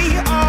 are.